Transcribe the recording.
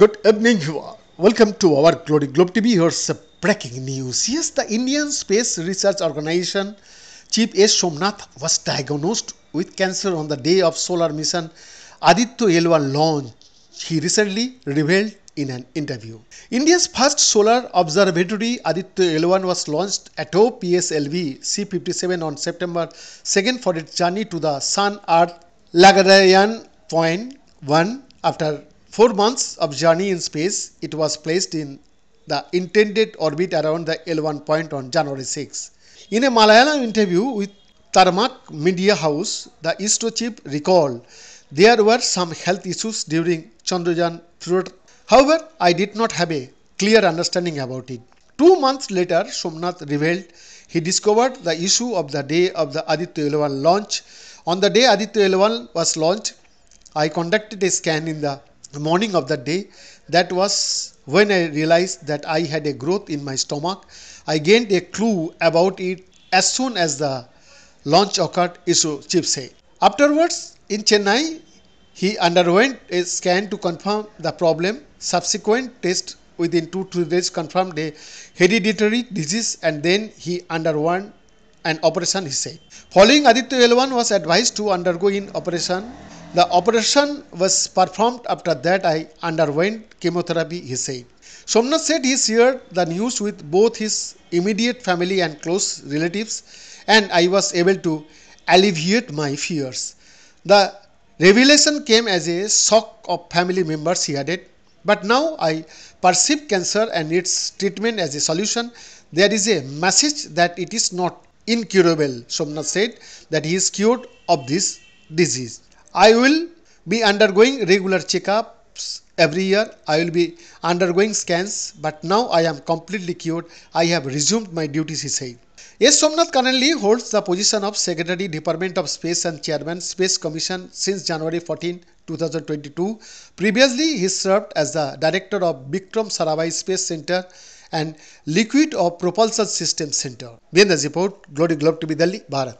Good evening, viewer. Welcome to our Glory Globe TV. Here's a breaking news. Yes, the Indian Space Research Organization Chief S. Somanath was diagnosed with cancer on the day of solar mission Aditya L1 launch. He recently revealed in an interview. India's first solar observatory Aditya L1 was launched at PSLV C57 on September 2nd for its journey to the Sun Earth Lagrangian point 1 after Four months of journey in space, it was placed in the intended orbit around the L1 point on January 6. In a Malayalam interview with Tarmac Media House, the ISRO chief recalled there were some health issues during Chandrayaan period. However, I did not have a clear understanding about it. Two months later, Somanath revealed he discovered the issue of the day of the Aditya L1 launch. On the day Aditya L1 was launched, I conducted a scan in the the morning of that day that was when i realized that i had a growth in my stomach. I gained a clue about it as soon as the launch occurred isro chief said. Afterwards in chennai he underwent a scan to confirm the problem. Subsequent test within 2 3 days confirmed a hereditary disease and then he underwent an operation he said. Following aditya l1 was advised to undergo in operation the operation was performed after that I underwent chemotherapy, he said. Somanath said he shared the news with both his immediate family and close relatives, and I was able to alleviate my fears. The revelation came as a shock of family members, he added. But now I perceive cancer and its treatment as a solution. There is a message that it is not incurable. Somanath said that he is cured of this disease. I will be undergoing regular checkups every year. I will be undergoing scans, but now I am completely cured. I have resumed my duties, he said. S. Somanath currently holds the position of Secretary Department of Space and Chairman Space Commission since January 14, 2022. Previously, he served as the Director of Vikram Sarabhai Space Center and Liquid of Propulsion System Center. The report, Glory Globe TV Delhi, Bharat.